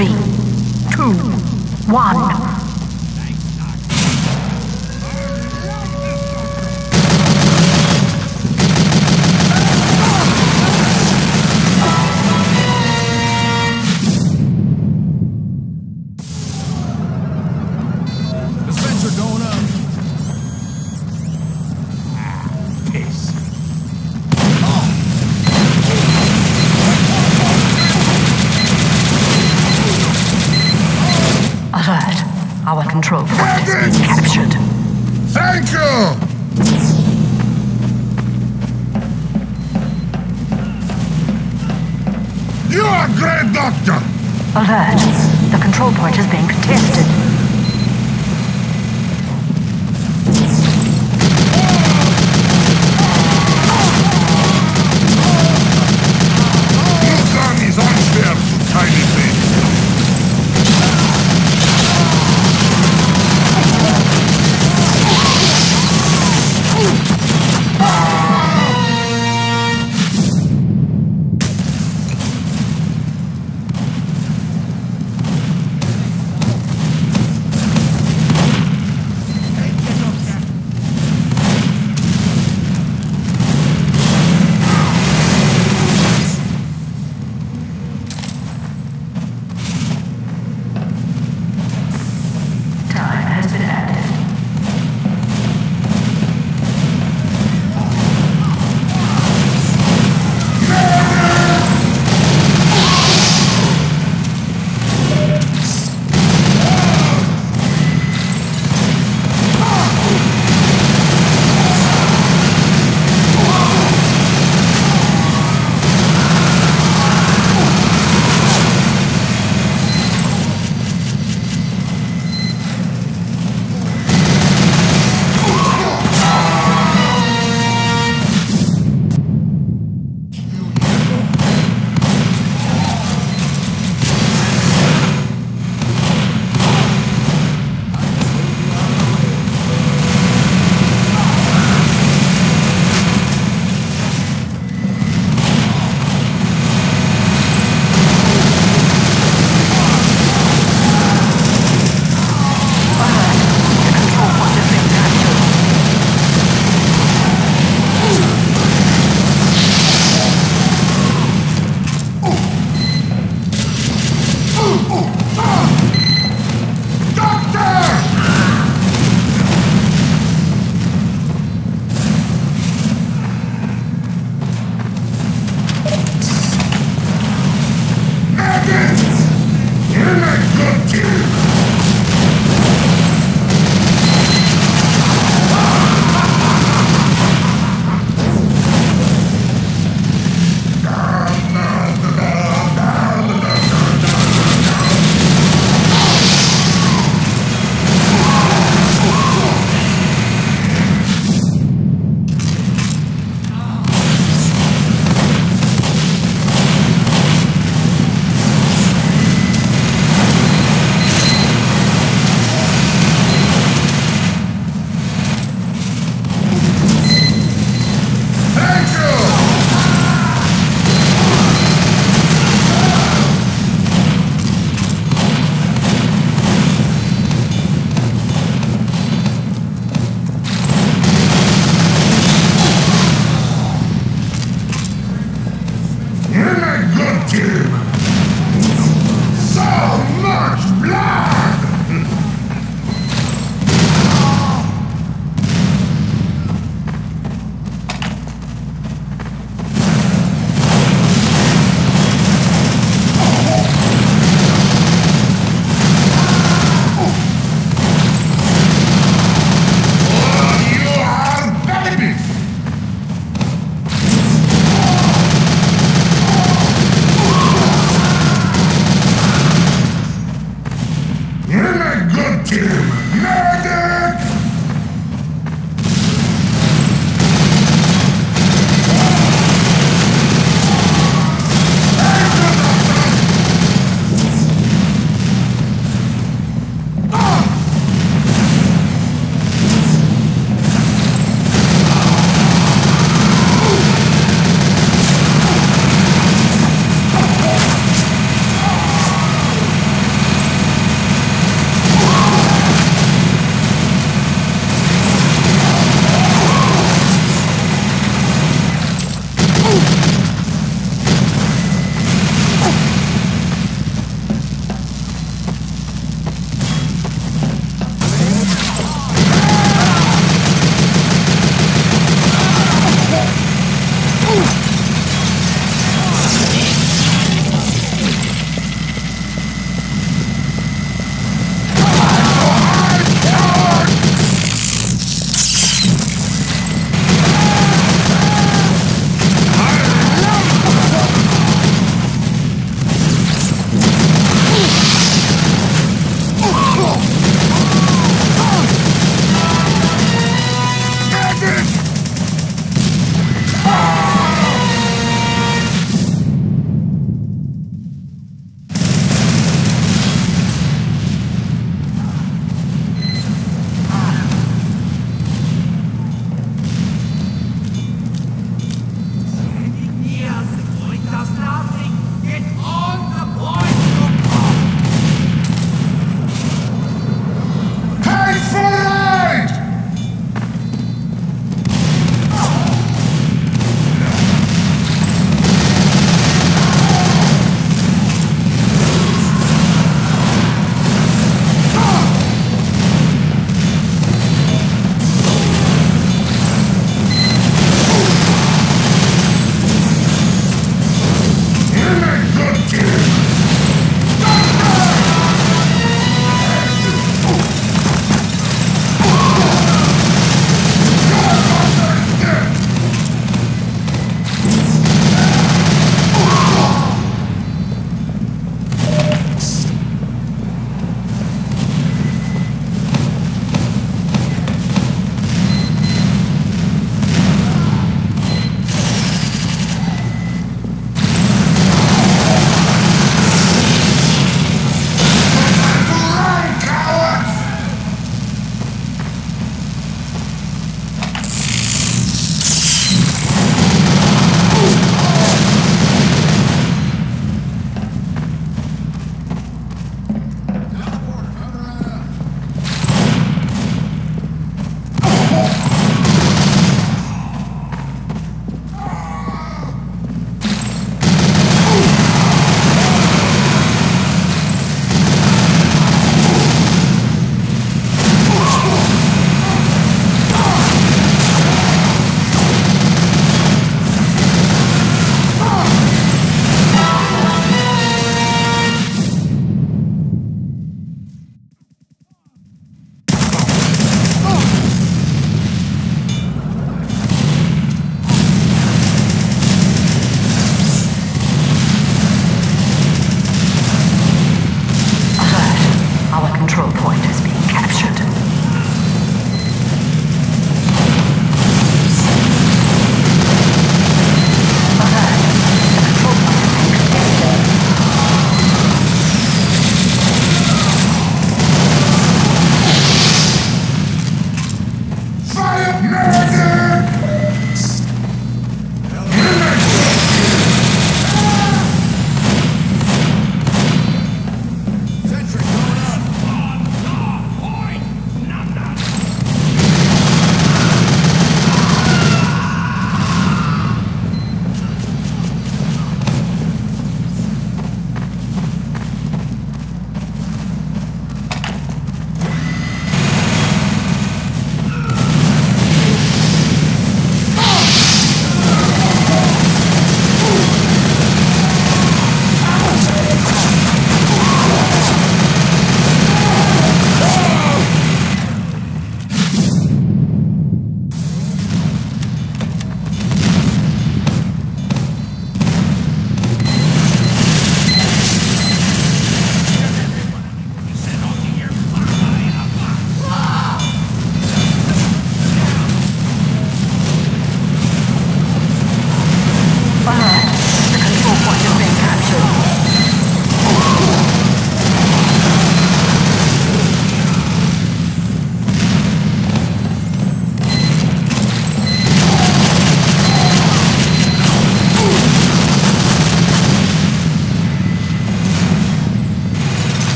three, two, one. Our control point has been captured. Thank you! You are a great doctor! Alert. The control point is being contested.